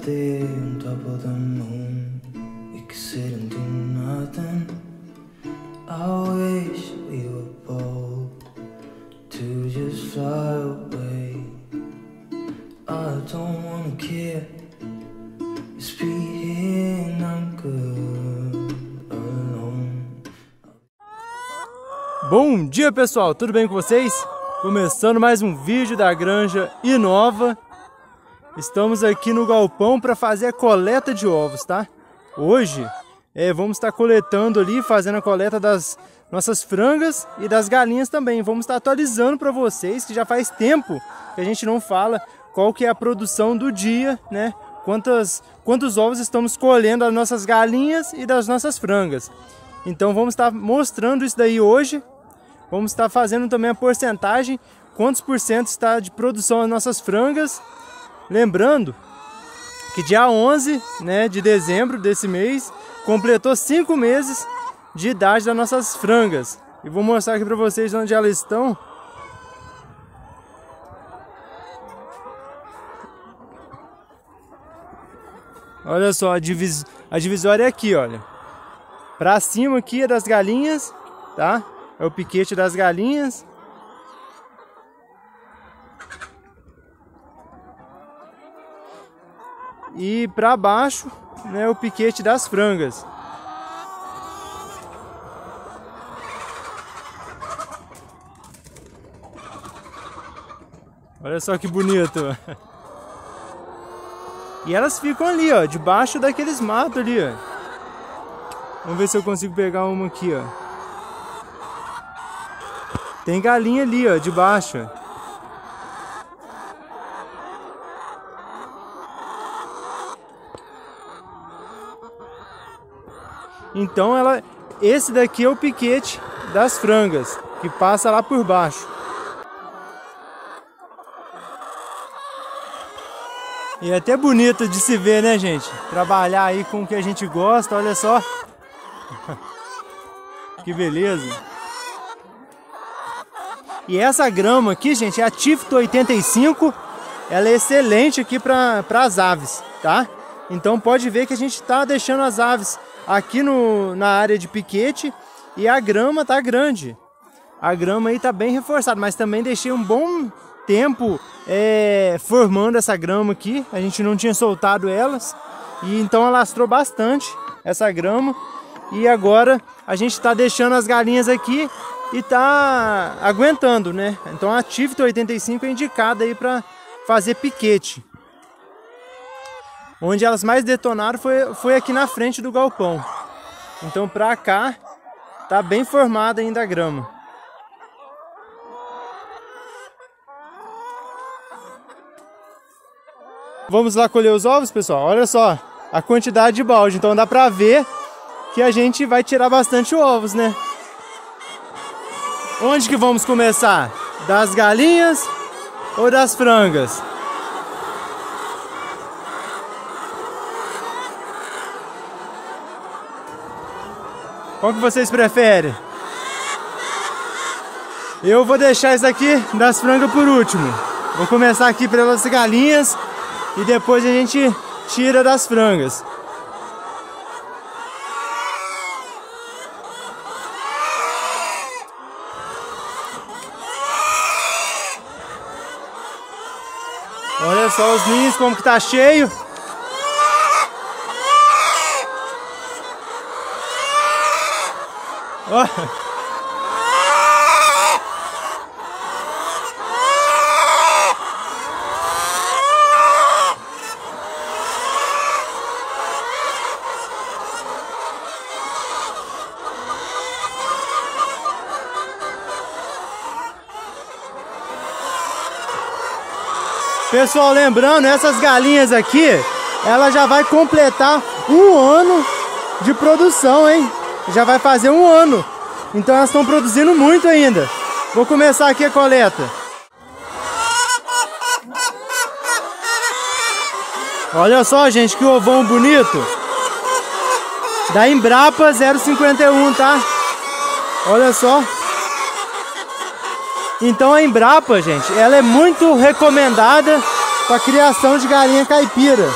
there on top of the moon. We could sit and do we were bold to just fly away. I don't wanna care. I'm good alone. Bom dia pessoal, tudo bem com vocês? Começando mais um vídeo da Granja Inova. Estamos aqui no galpão para fazer a coleta de ovos, tá? Hoje é, vamos estar coletando ali, fazendo a coleta das nossas frangas e das galinhas também. Vamos estar atualizando para vocês, que já faz tempo que a gente não fala qual que é a produção do dia, né? Quantas, quantos ovos estamos colhendo das nossas galinhas e das nossas frangas. Então vamos estar mostrando isso daí hoje. Vamos estar fazendo também a porcentagem, quantos por cento está de produção as nossas frangas. Lembrando que dia 11 né, de dezembro desse mês completou 5 meses de idade das nossas frangas. E vou mostrar aqui para vocês onde elas estão. Olha só, a, divis... a divisória é aqui, olha. Pra cima aqui é das galinhas, tá? É o piquete das galinhas. E pra baixo, né, o piquete das frangas. Olha só que bonito. E elas ficam ali, ó, debaixo daqueles matos ali, ó. Vamos ver se eu consigo pegar uma aqui, ó. Tem galinha ali, ó, debaixo. Então ela, esse daqui é o piquete das frangas, que passa lá por baixo. E é até bonito de se ver, né, gente? Trabalhar aí com o que a gente gosta, olha só. que beleza. E essa grama aqui, gente, é a Tifto 85. Ela é excelente aqui para as aves, tá? Então pode ver que a gente está deixando as aves aqui no, na área de piquete e a grama tá grande. A grama aí tá bem reforçada, mas também deixei um bom tempo é, formando essa grama aqui. A gente não tinha soltado elas. E então alastrou bastante essa grama. E agora a gente está deixando as galinhas aqui e tá aguentando, né? Então a Tifto 85 é indicada aí para fazer piquete. Onde elas mais detonaram foi, foi aqui na frente do galpão. Então para cá tá bem formada ainda a grama. Vamos lá colher os ovos, pessoal? Olha só a quantidade de balde. Então dá pra ver que a gente vai tirar bastante ovos, né? Onde que vamos começar? Das galinhas ou das frangas? Qual que vocês preferem? Eu vou deixar isso aqui das frangas por último. Vou começar aqui pelas galinhas e depois a gente tira das frangas. Olha só os ninhos como que tá cheio. Pessoal, lembrando, essas galinhas aqui, ela já vai completar um ano de produção, hein? Já vai fazer um ano. Então elas estão produzindo muito ainda. Vou começar aqui a coleta. Olha só, gente, que ovão bonito. Da Embrapa 051, tá? Olha só. Então a Embrapa, gente, ela é muito recomendada para criação de galinha caipira.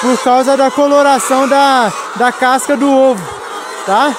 por causa da coloração da, da casca do ovo, tá?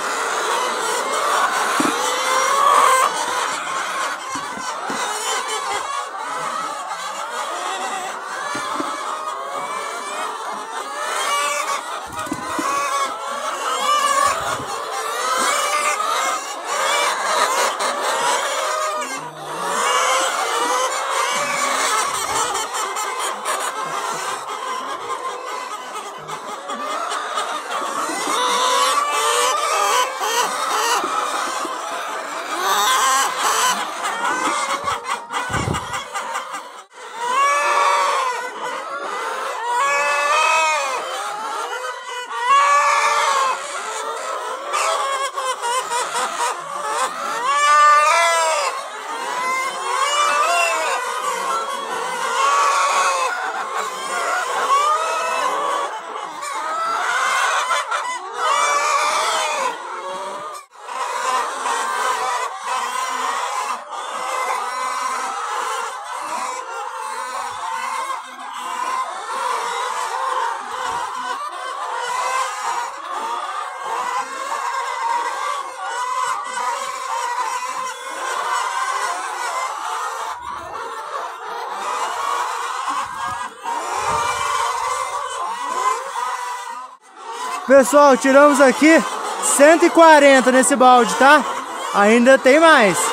Pessoal, tiramos aqui 140 nesse balde, tá? Ainda tem mais.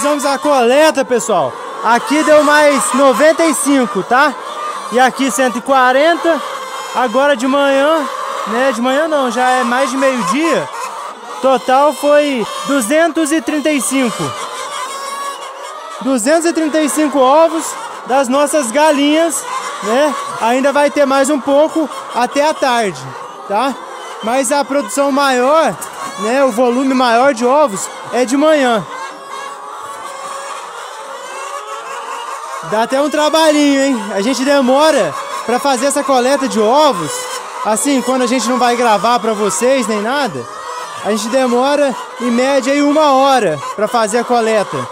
Finalizamos a coleta, pessoal. Aqui deu mais 95, tá? E aqui 140. Agora de manhã, né? De manhã não, já é mais de meio-dia. Total foi 235. 235 ovos das nossas galinhas, né? Ainda vai ter mais um pouco até a tarde, tá? Mas a produção maior, né? O volume maior de ovos é de manhã. Dá até um trabalhinho, hein? A gente demora para fazer essa coleta de ovos. Assim, quando a gente não vai gravar para vocês nem nada, a gente demora em média aí uma hora para fazer a coleta.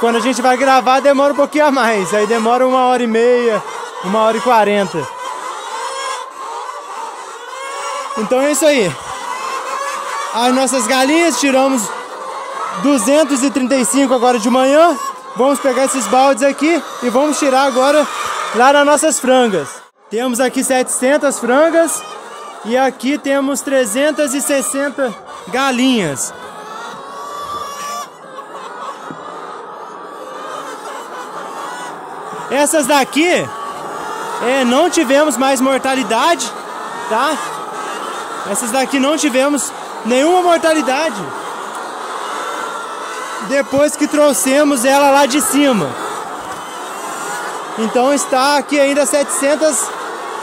Quando a gente vai gravar, demora um pouquinho a mais. Aí demora uma hora e meia, uma hora e quarenta. Então é isso aí. As nossas galinhas tiramos 235 agora de manhã. Vamos pegar esses baldes aqui e vamos tirar agora lá nas nossas frangas. Temos aqui 700 frangas e aqui temos 360 galinhas. Essas daqui é, não tivemos mais mortalidade, tá? Essas daqui não tivemos nenhuma mortalidade depois que trouxemos ela lá de cima. Então está aqui ainda 700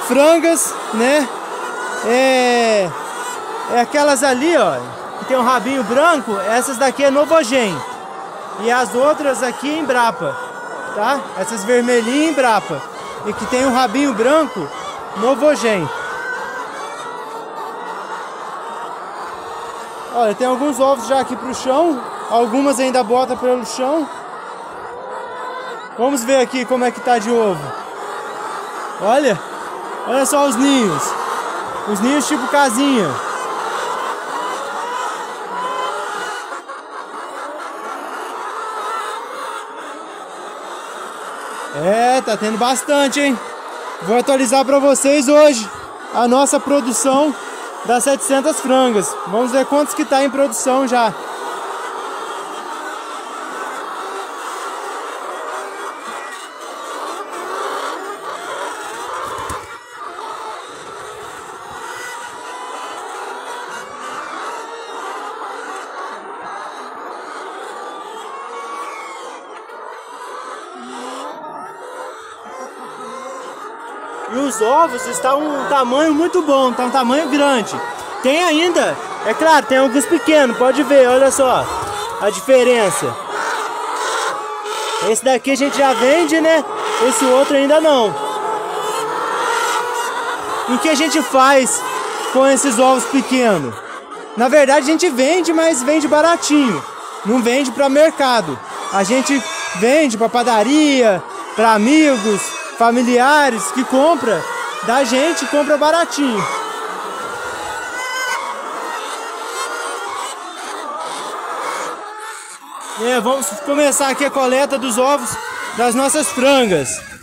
frangas, né? É, é aquelas ali, ó, que tem um rabinho branco, essas daqui é Novogen. E as outras aqui em Brapa, tá? Essas vermelhinhas em Brapa. E que tem um rabinho branco, Novogen. Olha, tem alguns ovos já aqui pro chão, Algumas ainda bota pelo chão. Vamos ver aqui como é que tá de ovo. Olha, olha só os ninhos. Os ninhos tipo casinha. É, tá tendo bastante, hein? Vou atualizar para vocês hoje a nossa produção das 700 frangas. Vamos ver quantos que tá em produção já. Estão um tamanho muito bom, tá um tamanho grande. Tem ainda, é claro, tem alguns pequenos, pode ver, olha só a diferença. Esse daqui a gente já vende, né? Esse outro ainda não. E o que a gente faz com esses ovos pequenos? Na verdade a gente vende, mas vende baratinho. Não vende para mercado. A gente vende para padaria, para amigos, familiares que compra da gente, compra baratinho. É, vamos começar aqui a coleta dos ovos das nossas frangas.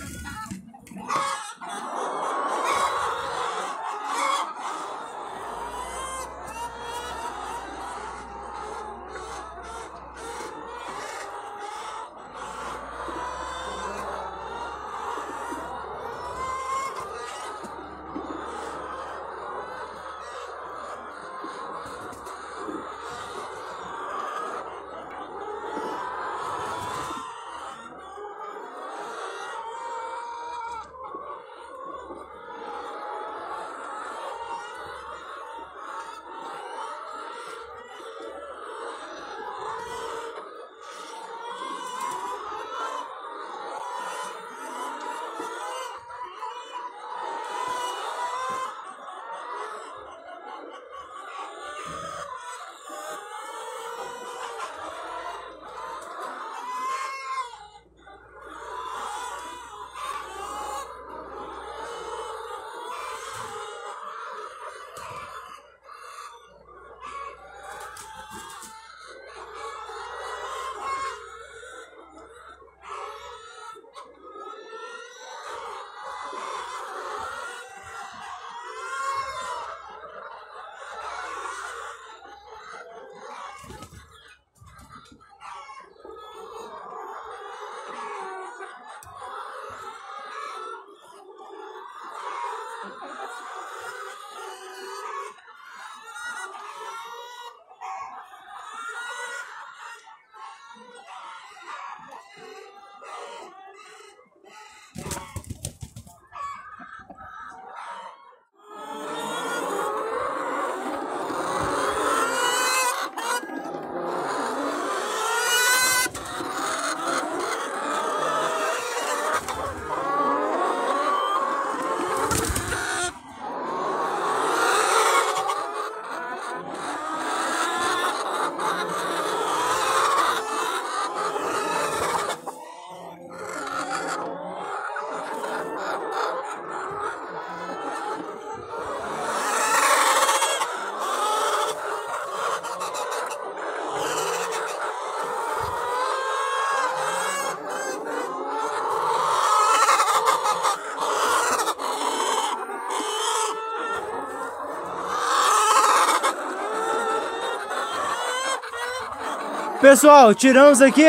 Pessoal, tiramos aqui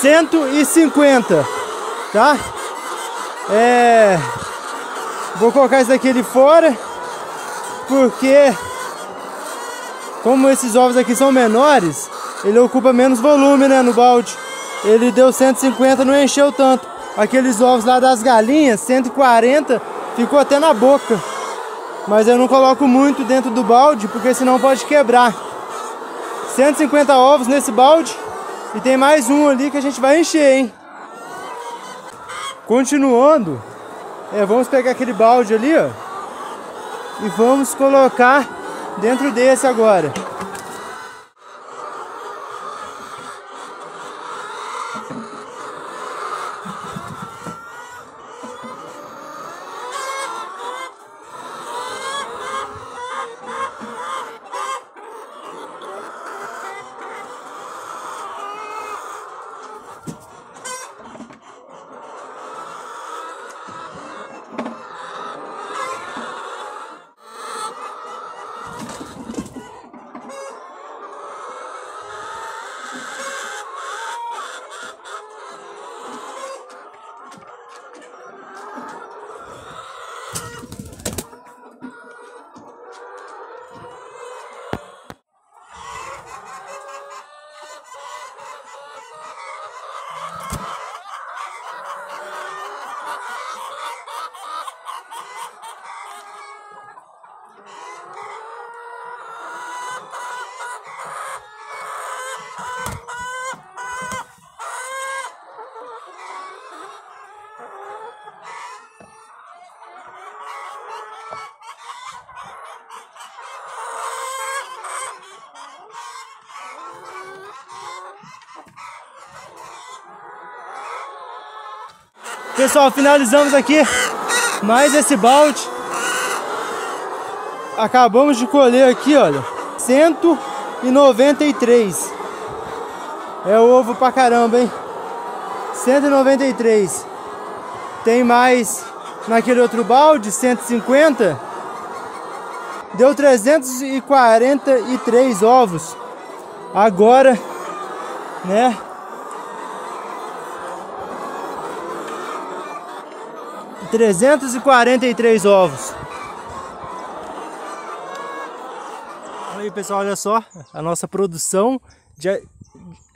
150, tá? É... Vou colocar isso daqui ali fora, porque como esses ovos aqui são menores, ele ocupa menos volume, né, no balde. Ele deu 150, não encheu tanto. Aqueles ovos lá das galinhas, 140, ficou até na boca. Mas eu não coloco muito dentro do balde, porque senão pode quebrar. 150 ovos nesse balde. E tem mais um ali que a gente vai encher, hein? Continuando, é, vamos pegar aquele balde ali, ó. E vamos colocar dentro desse agora. Pessoal, finalizamos aqui mais esse balde. Acabamos de colher aqui, olha, 193. É ovo pra caramba, hein? 193. Tem mais naquele outro balde, 150. Deu 343 ovos. Agora, né? Trezentos e quarenta e três ovos. Aí pessoal, olha só a nossa produção de,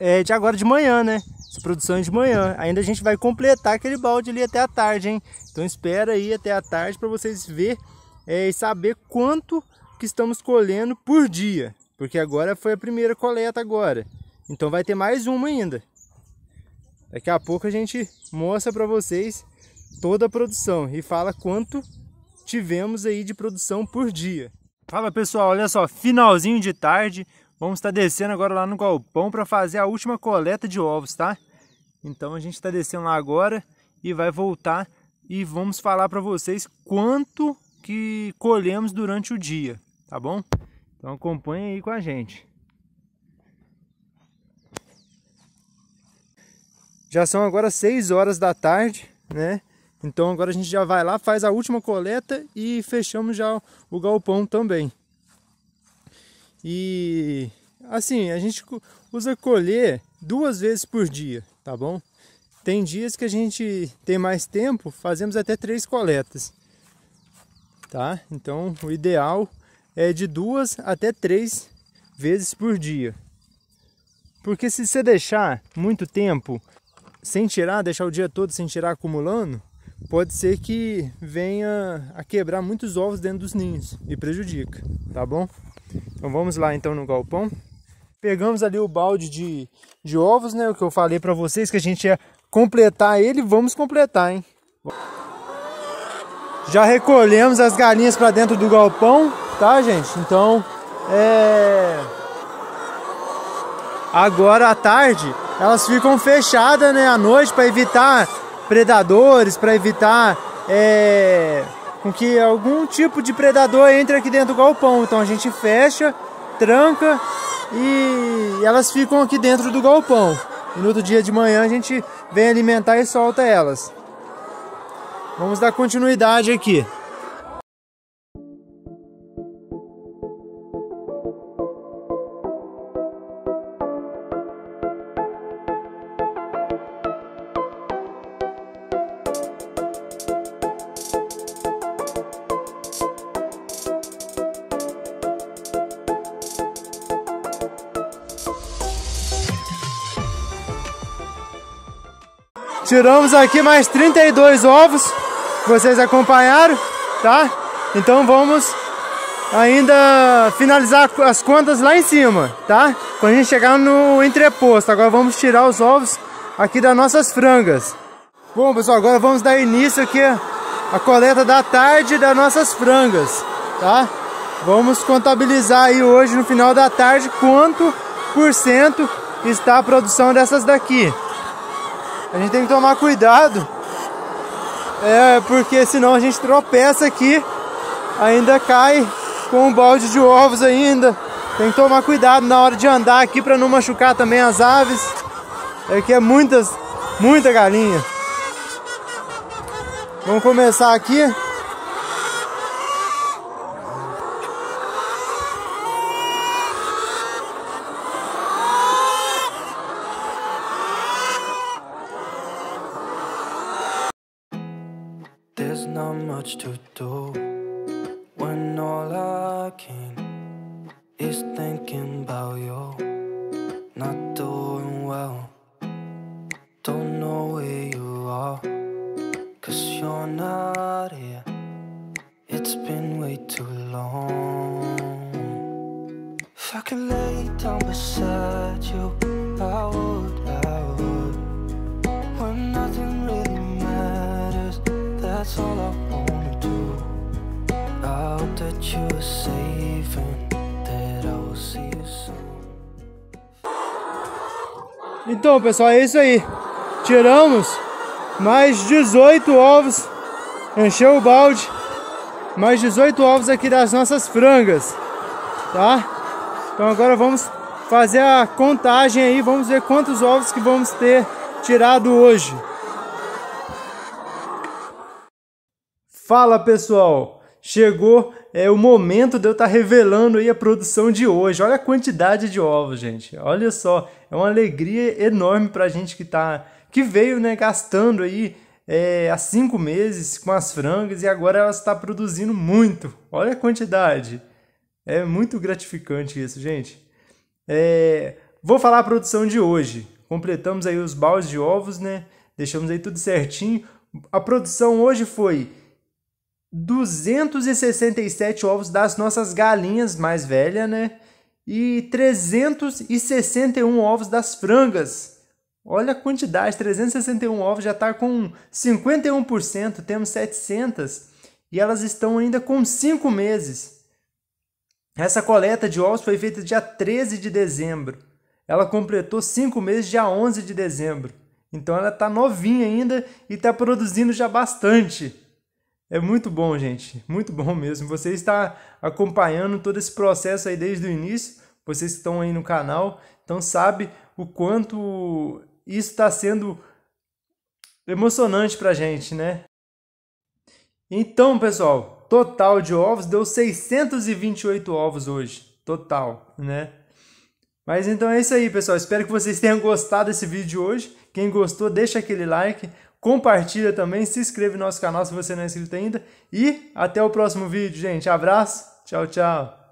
é, de agora de manhã, né? Essa produção é de manhã. Ainda a gente vai completar aquele balde ali até a tarde, hein? Então espera aí até a tarde para vocês ver é, e saber quanto que estamos colhendo por dia. Porque agora foi a primeira coleta agora. Então vai ter mais uma ainda. Daqui a pouco a gente mostra para vocês toda a produção e fala quanto tivemos aí de produção por dia. Fala pessoal, olha só, finalzinho de tarde, vamos estar descendo agora lá no galpão para fazer a última coleta de ovos, tá? Então a gente está descendo lá agora e vai voltar e vamos falar para vocês quanto que colhemos durante o dia, tá bom? Então acompanhe aí com a gente. Já são agora 6 horas da tarde, né? Então agora a gente já vai lá, faz a última coleta e fechamos já o galpão também. E assim, a gente usa colher duas vezes por dia, tá bom? Tem dias que a gente tem mais tempo, fazemos até três coletas. Tá? Então o ideal é de duas até três vezes por dia. Porque se você deixar muito tempo sem tirar, deixar o dia todo sem tirar acumulando, pode ser que venha a quebrar muitos ovos dentro dos ninhos e prejudica, tá bom? Então vamos lá então no galpão. Pegamos ali o balde de, de ovos, né? O que eu falei para vocês que a gente ia completar ele, vamos completar, hein? Já recolhemos as galinhas para dentro do galpão, tá, gente? Então, é... Agora à tarde, elas ficam fechadas, né, à noite para evitar predadores, para evitar é, com que algum tipo de predador entre aqui dentro do galpão. Então a gente fecha, tranca e elas ficam aqui dentro do galpão. E no outro dia de manhã a gente vem alimentar e solta elas. Vamos dar continuidade aqui. Tiramos aqui mais 32 ovos, vocês acompanharam, tá? Então vamos ainda finalizar as contas lá em cima, tá? Quando a gente chegar no entreposto, agora vamos tirar os ovos aqui das nossas frangas. Bom pessoal, agora vamos dar início aqui a coleta da tarde das nossas frangas, tá? Vamos contabilizar aí hoje no final da tarde quanto por cento está a produção dessas daqui. A gente tem que tomar cuidado, é, porque senão a gente tropeça aqui, ainda cai com um balde de ovos ainda. Tem que tomar cuidado na hora de andar aqui para não machucar também as aves. É que é muitas, muita galinha. Vamos começar aqui. that's all I wanna do. I hope that safe and that I will see you soon. Então, pessoal, é isso aí. Tiramos mais 18 ovos, encheu o balde, mais 18 ovos aqui das nossas frangas, tá? Então agora vamos fazer a contagem aí, vamos ver quantos ovos que vamos ter tirado hoje. Fala pessoal, chegou é o momento de eu estar tá revelando aí a produção de hoje. Olha a quantidade de ovos, gente. Olha só, é uma alegria enorme para a gente que tá que veio, né, gastando aí é, há cinco meses com as frangas e agora ela está produzindo muito. Olha a quantidade. É muito gratificante isso, gente. É, vou falar a produção de hoje. Completamos aí os baldes de ovos, né? Deixamos aí tudo certinho. A produção hoje foi 267 ovos das nossas galinhas mais velhas, né? E 361 ovos das frangas. Olha a quantidade, 361 ovos já está com 51%, temos 700 e elas estão ainda com 5 meses. Essa coleta de ovos foi feita dia 13 de dezembro. Ela completou 5 meses dia 11 de dezembro. Então ela está novinha ainda e está produzindo já bastante. É muito bom, gente. Muito bom mesmo. Você está acompanhando todo esse processo aí desde o início. Vocês que estão aí no canal, então sabe o quanto isso está sendo emocionante para a gente, né? Então, pessoal, total de ovos deu 628 ovos hoje. Total, né? Mas então é isso aí, pessoal. Espero que vocês tenham gostado desse vídeo de hoje. Quem gostou, deixa aquele like compartilha também, se inscreve no nosso canal se você não é inscrito ainda. E até o próximo vídeo, gente. Abraço, tchau, tchau.